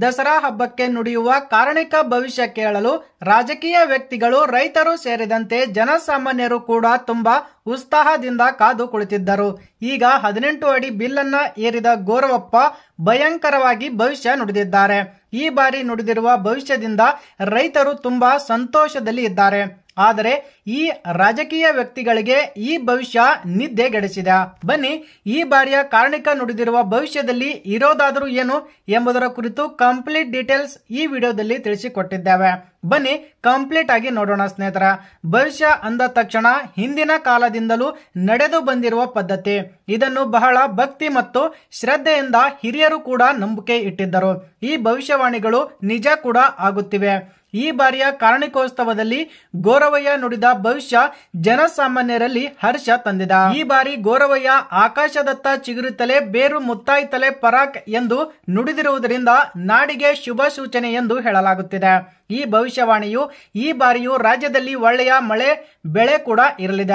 ದಸರಾ ಹಬ್ಬಕ್ಕೆ ನುಡಿಯುವ ಕಾರಣಿಕ ಭವಿಷ್ಯ ಕೇಳಲು ರಾಜಕೀಯ ವ್ಯಕ್ತಿಗಳು, ರೈತರು ಸೇರಿದಂತೆ ಜನಸಾಮಾನ್ಯರು ಕೂಡ ತುಂಬಾ ಉತ್ಸಾಹದಿಂದ ಕಾದು ಕುಳಿತಿದ್ದರು. ಈಗ ಹದಿನೆಂಟು ಅಡಿ ಬಿಲ್ಲನ್ನ ಏರಿದ ಗೌರವಪ್ಪ ಭಯಂಕರವಾಗಿ ಭವಿಷ್ಯ ನುಡಿದಿದ್ದಾರೆ. ಈ ಬಾರಿ ನುಡಿದಿರುವ ಭವಿಷ್ಯದಿಂದ ರೈತರು ತುಂಬಾ ಸಂತೋಷದಲ್ಲಿ ಇದ್ದಾರೆ. ಆದರೆ ಈ ರಾಜಕೀಯ ವ್ಯಕ್ತಿಗಳಿಗೆ ಈ ಭವಿಷ್ಯ ನಿದ್ದೆ ಗಡಿಸಿದೆ. ಬನ್ನಿ, ಈ ಬಾರಿಯ ಕಾರಣಿಕ ನುಡಿದಿರುವ ಭವಿಷ್ಯದಲ್ಲಿ ಇರೋದಾದರೂ ಏನು ಎಂಬುದರ ಕುರಿತು ಕಂಪ್ಲೀಟ್ ಡೀಟೇಲ್ಸ್ ಈ ವಿಡಿಯೋದಲ್ಲಿ ತಿಳಿಸಿಕೊಟ್ಟಿದ್ದೇವೆ. ಬನ್ನಿ ಕಂಪ್ಲೀಟ್ ಆಗಿ ನೋಡೋಣ ಸ್ನೇಹಿತರ. ಭವಿಷ್ಯ ಅಂದ ತಕ್ಷಣ ಹಿಂದಿನ ಕಾಲದಿಂದಲೂ ನಡೆದು ಬಂದಿರುವ ಪದ್ಧತಿ. ಇದನ್ನು ಬಹಳ ಭಕ್ತಿ ಮತ್ತು ಶ್ರದ್ಧೆಯಿಂದ ಹಿರಿಯರು ಕೂಡ ನಂಬಿಕೆ ಇಟ್ಟಿದ್ದರು. ಈ ಭವಿಷ್ಯವಾಣಿಗಳು ನಿಜ ಕೂಡ ಆಗುತ್ತಿವೆ. ಈ ಬಾರಿಯ ಕಾರಣಿಕೋತ್ಸವದಲ್ಲಿ ಗೋರವಯ್ಯ ನುಡಿದ ಭವಿಷ್ಯ ಜನಸಾಮಾನ್ಯರಲ್ಲಿ ಹರ್ಷ ತಂದಿದ. ಈ ಬಾರಿ ಗೋರವಯ್ಯ ಆಕಾಶದತ್ತ ಚಿಗುರುತ್ತಲೇ ಬೇರು ಮುತ್ತಾಯಿತಲೇ ಪರಾಕ್ ಎಂದು ನುಡಿದಿರುವುದರಿಂದ ನಾಡಿಗೆ ಶುಭ ಸೂಚನೆ ಎಂದು ಹೇಳಲಾಗುತ್ತಿದೆ. ಈ ಭವಿಷ್ಯವಾಣಿಯು ಈ ಬಾರಿಯೂ ರಾಜ್ಯದಲ್ಲಿ ಒಳ್ಳೆಯ ಮಳೆ, ಬೆಳೆ ಕೂಡ ಇರಲಿದೆ.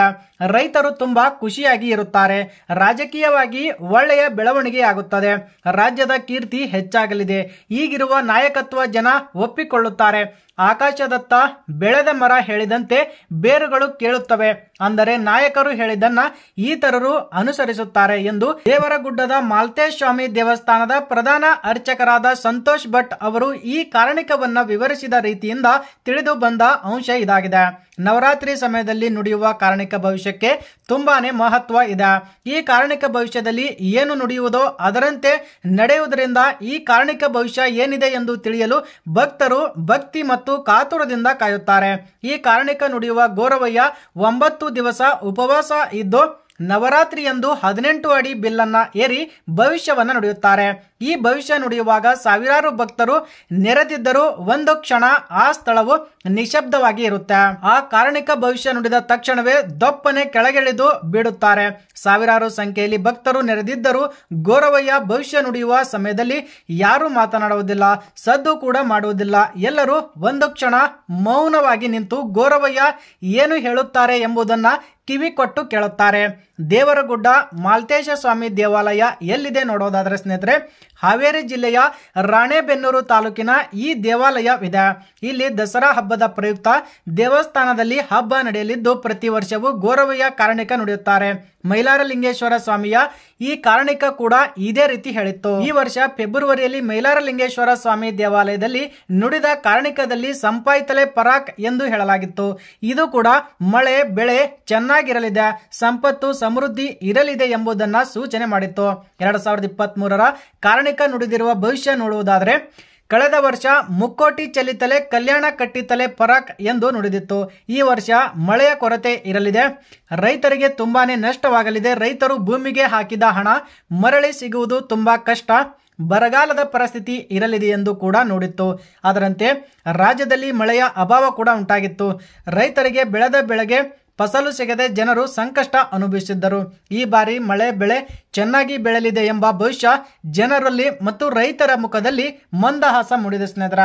ರೈತರು ತುಂಬಾ ಖುಷಿಯಾಗಿ ಇರುತ್ತಾರೆ. ರಾಜಕೀಯವಾಗಿ ಒಳ್ಳೆಯ ಬೆಳವಣಿಗೆ ಆಗುತ್ತದೆ. ರಾಜ್ಯದ ಕೀರ್ತಿ ಹೆಚ್ಚಾಗಲಿದೆ. ಈಗಿರುವ ನಾಯಕತ್ವ ಜನ ಒಪ್ಪಿಕೊಳ್ಳುತ್ತಾರೆ. ಆಕಾಶದತ್ತ ಬೆಳೆದ ಮರ ಹೇಳಿದಂತೆ ಬೇರುಗಳು ಕೇಳುತ್ತವೆ. ಅಂದರೆ ನಾಯಕರು ಹೇಳಿದನ್ನ ಈತರರು ಅನುಸರಿಸುತ್ತಾರೆ ಎಂದು ದೇವರಗುಡ್ಡದ ಮಾಲ್ತೇಶ್ ಸ್ವಾಮಿ ದೇವಸ್ಥಾನದ ಪ್ರಧಾನ ಅರ್ಚಕರಾದ ಸಂತೋಷ್ ಭಟ್ ಅವರು ಈ ಕಾರಣಿಕವನ್ನ ವಿವರಿಸಿದ ರೀತಿಯಿಂದ ತಿಳಿದು ಬಂದ ಅಂಶ ಇದಾಗಿದೆ. ನವರಾತ್ರಿ ಸಮಯದಲ್ಲಿ ನುಡಿಯುವ ಕಾರಣಿಕ ಭವಿಷ್ಯಕ್ಕೆ ತುಂಬಾನೇ ಮಹತ್ವ ಇದೆ. ಈ ಕಾರಣಿಕ ಭವಿಷ್ಯದಲ್ಲಿ ಏನು ನುಡಿಯುವುದೋ ಅದರಂತೆ ನಡೆಯುವುದರಿಂದ ಈ ಕಾರಣಿಕ ಭವಿಷ್ಯ ಏನಿದೆ ಎಂದು ತಿಳಿಯಲು ಭಕ್ತರು ಭಕ್ತಿ ಮತ್ತು ಕಾತುರದಿಂದ ಕಾಯುತ್ತಾರೆ. ಈ ಕಾರಣಿಕ ನುಡಿಯುವ ಗೌರವಯ್ಯ ಒಂಬತ್ತು ದಿವಸ ಉಪವಾಸ ಇದ್ದು ನವರಾತ್ರಿಯಂದು ಹದಿನೆಂಟು ಅಡಿ ಬಿಲ್ಲನ್ನ ಏರಿ ಭವಿಷ್ಯವನ್ನ ನುಡಿಯುತ್ತಾರೆ. ಈ ಭವಿಷ್ಯ ನುಡಿಯುವಾಗ ಸಾವಿರಾರು ಭಕ್ತರು ನೆರೆದಿದ್ದರೂ ಒಂದು ಕ್ಷಣ ಆ ಸ್ಥಳವು ನಿಶಬ್ದವಾಗಿ ಇರುತ್ತೆ. ಆ ಕಾರಣಿಕ ಭವಿಷ್ಯ ನುಡಿದ ತಕ್ಷಣವೇ ದೊಪ್ಪನೆ ಕೆಳಗಿಳಿದು ಬಿಡುತ್ತಾರೆ ಸಾವಿರಾರು ಸಂಖ್ಯೆಯಲ್ಲಿ ಭಕ್ತರು ನೆರೆದಿದ್ದರೂ ಗೌರವಯ್ಯ ಭವಿಷ್ಯ ನುಡಿಯುವ ಸಮಯದಲ್ಲಿ ಯಾರು ಮಾತನಾಡುವುದಿಲ್ಲ, ಸದ್ದು ಕೂಡ ಮಾಡುವುದಿಲ್ಲ. ಎಲ್ಲರೂ ಒಂದು ಕ್ಷಣ ಮೌನವಾಗಿ ನಿಂತು ಗೌರವಯ್ಯ ಏನು ಹೇಳುತ್ತಾರೆ ಎಂಬುದನ್ನ ಕಿವಿ ಕೊಟ್ಟು ಕೇಳುತ್ತಾರೆ. ದೇವರಗುಡ್ಡ, ಮಾಲ್ತೇಶ ಸ್ವಾಮಿ ದೇವಾಲಯ ಎಲ್ಲಿದೆ ನೋಡೋದಾದ್ರೆ ಸ್ನೇಹಿತರೆ, ಹಾವೇರಿ ಜಿಲ್ಲೆಯ ರಾಣೆಬೆನ್ನೂರು ತಾಲೂಕಿನ ಈ ದೇವಾಲಯವಿದೆ. ಇಲ್ಲಿ ದಸರಾ ಹಬ್ಬದ ಪ್ರಯುಕ್ತ ದೇವಸ್ಥಾನದಲ್ಲಿ ಹಬ್ಬ ನಡೆಯಲಿದ್ದು ಪ್ರತಿ ವರ್ಷವೂ ಗೌರವಯ್ಯ ಕಾರಣಿಕ ನುಡಿಯುತ್ತಾರೆ. ಮೈಲಾರಲಿಂಗೇಶ್ವರ ಸ್ವಾಮಿಯ ಈ ಕಾರಣಿಕ ಕೂಡ ಇದೇ ರೀತಿ ಹೇಳಿತ್ತು. ಈ ವರ್ಷ ಫೆಬ್ರವರಿಯಲ್ಲಿ ಮೈಲಾರಲಿಂಗೇಶ್ವರ ಸ್ವಾಮಿ ದೇವಾಲಯದಲ್ಲಿ ನುಡಿದ ಕಾರಣಿಕದಲ್ಲಿ ಸಂಪಾಯಿತಲೆ ಪರಾಕ್ ಎಂದು ಹೇಳಲಾಗಿತ್ತು. ಇದು ಕೂಡ ಮಳೆ, ಬೆಳೆ ಚೆನ್ನಾಗಿರಲಿದೆ. ಸಂಪತ್ತು ಸಮೃದ್ಧಿ ಇರಲಿದೆ ಎಂಬುದನ್ನು ಸೂಚನೆ ಮಾಡಿತ್ತು. ಎರಡು ಸಾವಿರದ ಇಪ್ಪತ್ತ್ ಮೂರರ ಕಾರಣಿಕ ನುಡಿದಿರುವ ಭವಿಷ್ಯ ನೋಡುವುದಾದರೆ, ಕಳೆದ ವರ್ಷ ಮುಕ್ಕೋಟಿ ಚೆಲ್ಲಿತಲೆ ಕಲ್ಯಾಣ ಕಟ್ಟಿತಲೆ ಪರಾಕ್ ಎಂದು ನುಡಿದಿತ್ತು. ಈ ವರ್ಷ ಮಳೆಯ ಕೊರತೆ ಇರಲಿದೆ. ರೈತರಿಗೆ ತುಂಬಾನೇ ನಷ್ಟವಾಗಲಿದೆ. ರೈತರು ಭೂಮಿಗೆ ಹಾಕಿದ ಹಣ ಮರಳಿ ಸಿಗುವುದು ತುಂಬಾ ಕಷ್ಟ. ಬರಗಾಲದ ಪರಿಸ್ಥಿತಿ ಇರಲಿದೆ ಎಂದು ಕೂಡ ನೋಡಿತ್ತು. ಅದರಂತೆ ರಾಜ್ಯದಲ್ಲಿ ಮಳೆಯ ಅಭಾವ ಕೂಡ ಉಂಟಾಗಿತ್ತು. ರೈತರಿಗೆ ಬೆಳೆದ ಬೆಳೆಗೆ ಫಸಲು ಸಿಗದೆ ಜನರು ಸಂಕಷ್ಟ ಅನುಭವಿಸಿದ್ದರು. ಈ ಬಾರಿ ಮಳೆ ಬೆಳೆ ಚೆನ್ನಾಗಿ ಬೆಳೆಯಲಿದೆ ಎಂಬ ಭವಿಷ್ಯ ಜನರಲ್ಲಿ ಮತ್ತು ರೈತರ ಮುಖದಲ್ಲಿ ಮಂದಹಾಸ ಮೂಡಿದೆ ಸ್ನೇಹಿತರ.